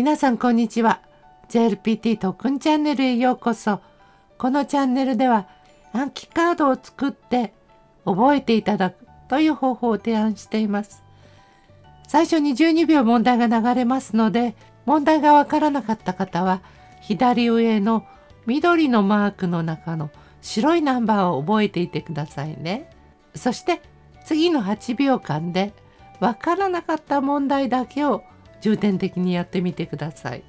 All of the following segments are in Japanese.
皆さんこんにちは。JLPT 特訓チャンネルへようこそ。このチャンネルでは暗記カードを作って覚えていただくという方法を提案しています。最初に12秒問題が流れますので問題がわからなかった方は左上の緑のマークの中の白いナンバーを覚えていてくださいね。そして次の8秒間でわからなかった問題だけを重点的にやってみてください。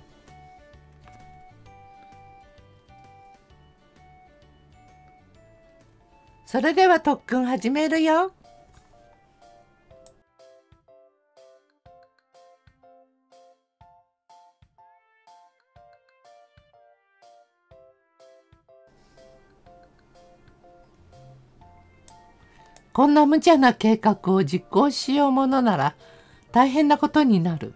それでは特訓始めるよ。こんな無茶な計画を実行しようものなら大変なことになる。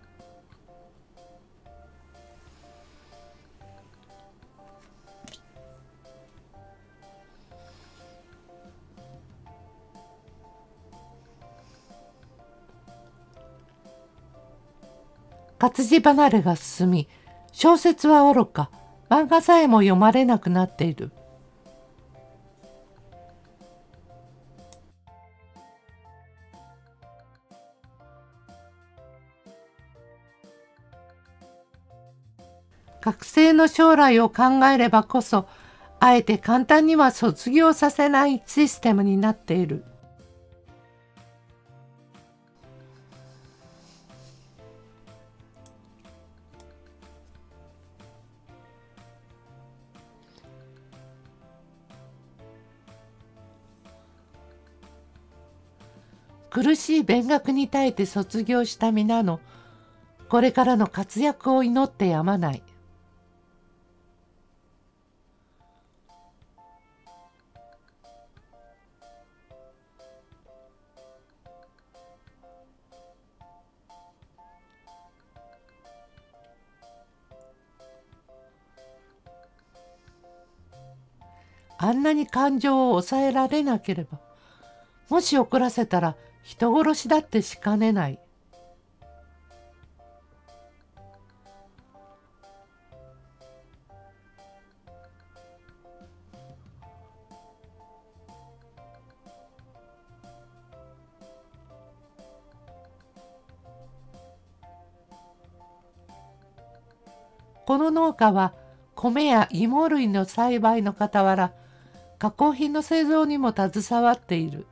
活字離れが進み小説はおろか漫画さえも読まれなくなっている。学生の将来を考えればこそあえて簡単には卒業させないシステムになっている。苦しい勉学に耐えて卒業した皆のこれからの活躍を祈ってやまない。あんなに感情を抑えられなければもし怒らせたら人殺しだってしかねない。この農家は米や芋類の栽培の傍ら加工品の製造にも携わっている。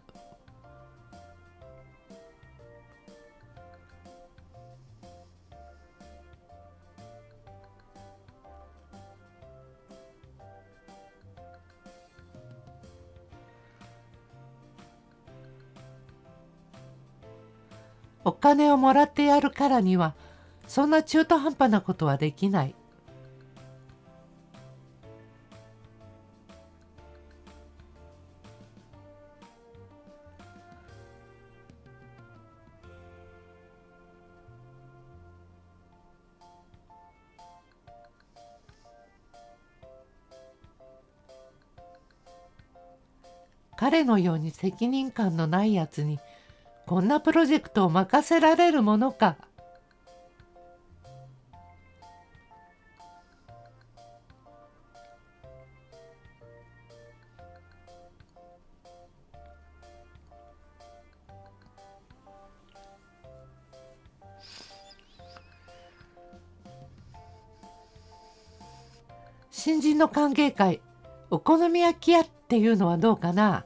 お金をもらってやるからにはそんな中途半端なことはできない。彼のように責任感のないやつにこんなプロジェクトを任せられるものか。新人の歓迎会お好み焼き屋っていうのはどうかな？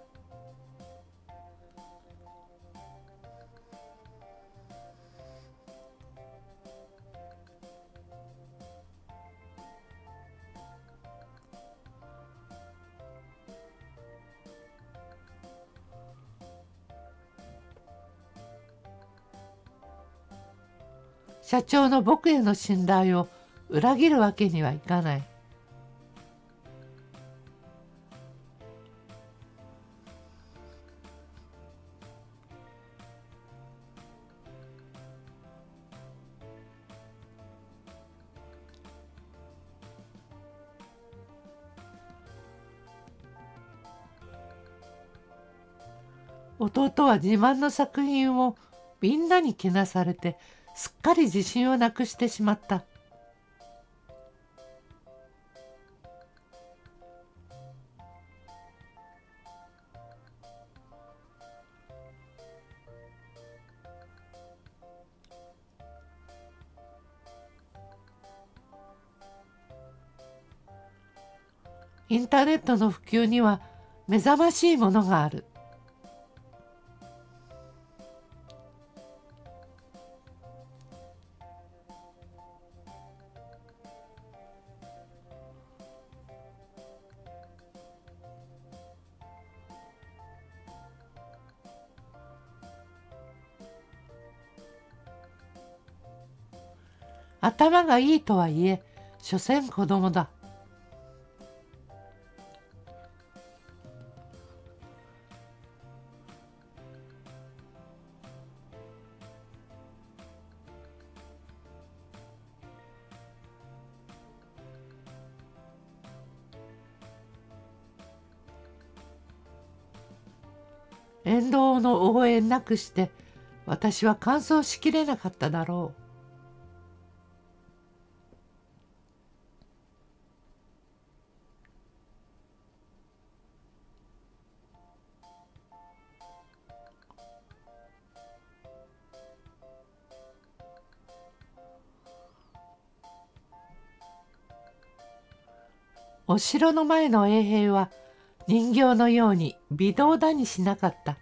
社長の僕への信頼を裏切るわけにはいかない。弟は自慢の作品をみんなにけなされてすっかり自信をなくしてしまった。インターネットの普及には目覚ましいものがある。頭がいいとはいえ所詮子供だ沿道の応援なくして私は完走しきれなかっただろう。お城の前の衛兵は人形のように微動だにしなかった。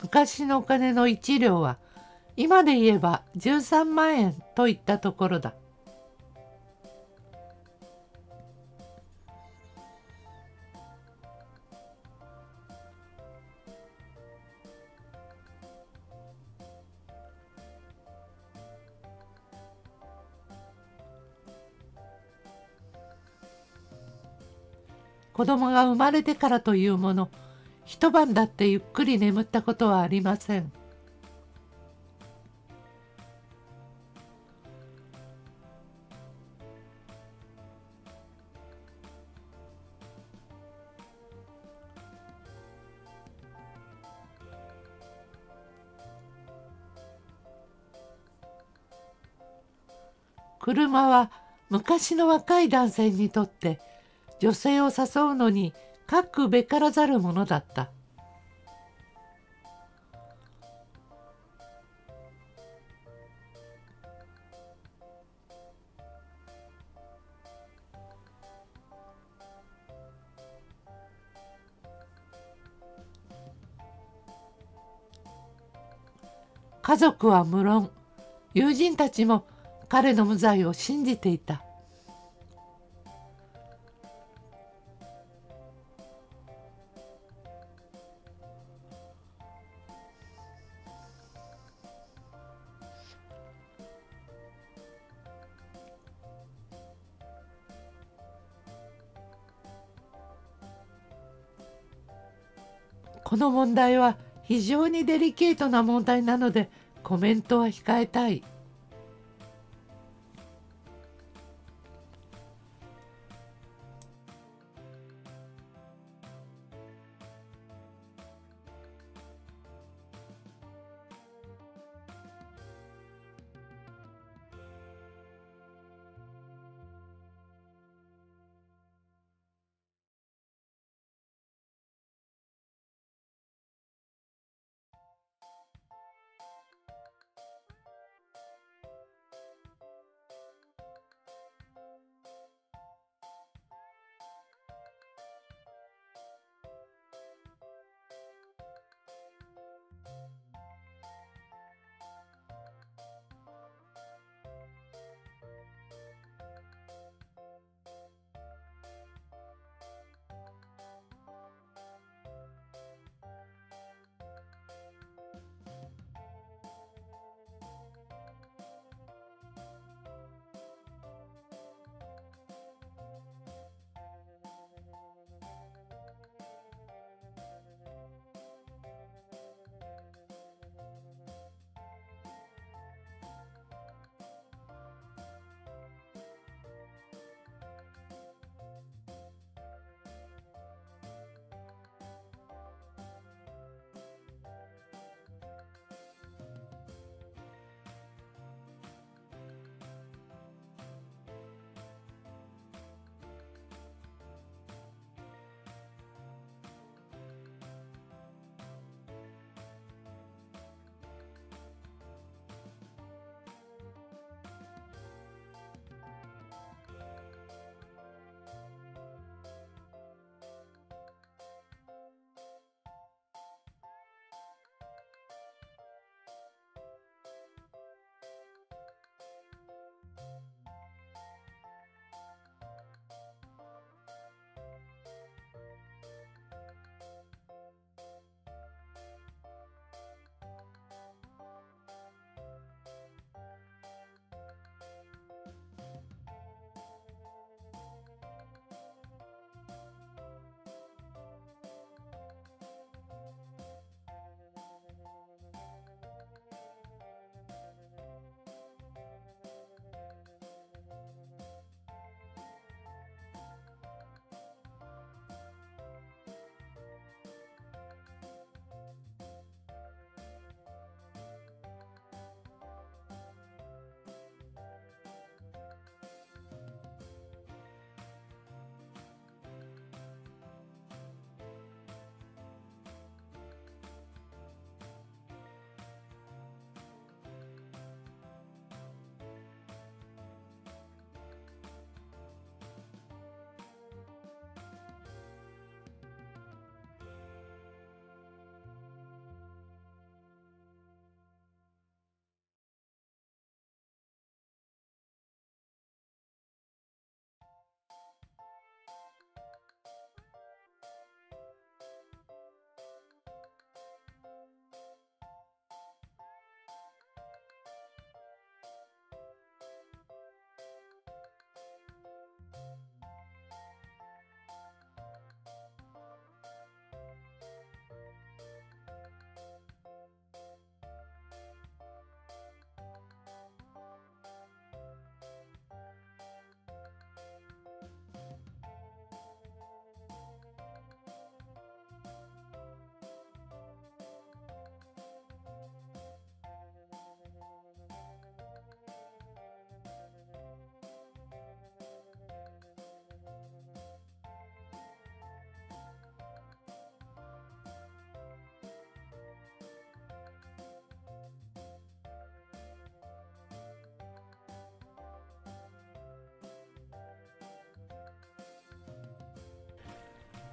昔のお金の一両は今で言えば13万円といったところだ。子供が生まれてからというもの一晩だってゆっくり眠ったことはありません。車は昔の若い男性にとって女性を誘うのにかくべからざるものだった。家族は無論友人たちも彼の無罪を信じていたこの問題は非常にデリケートな問題なのでコメントは控えたい。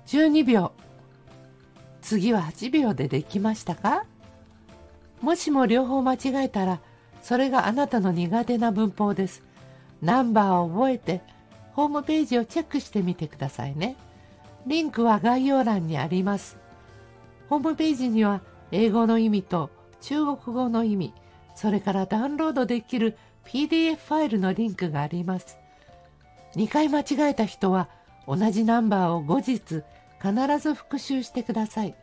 12秒。次は8秒でできましたか？もしも両方間違えたらそれがあなたの苦手な文法です。ナンバーを覚えてホームページをチェックしてみてくださいね。リンクは概要欄にあります。ホームページには英語の意味と中国語の意味それからダウンロードできる PDF ファイルのリンクがあります。2回間違えた人は同じナンバーを後日必ず復習してください。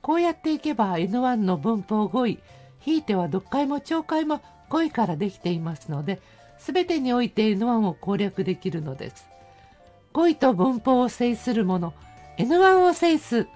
こうやっていけば N1 の文法5位、ひいては読解も聴解も5位からできていますので、すべてにおいて N1 を攻略できるのです。語彙と文法を制するもの、N1 を制す